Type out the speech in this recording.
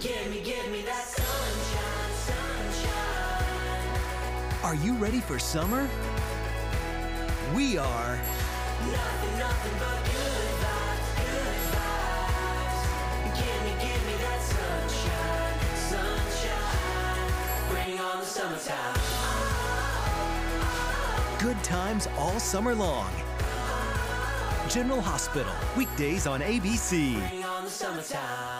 Give me, give me that sunshine, sunshine. Are you ready for summer? We are. Nothing, nothing but good vibes, good vibes. Give me, give me that sunshine, sunshine. Bring on the summertime. Good times all summer long. General Hospital, weekdays on ABC. Bring on the summertime.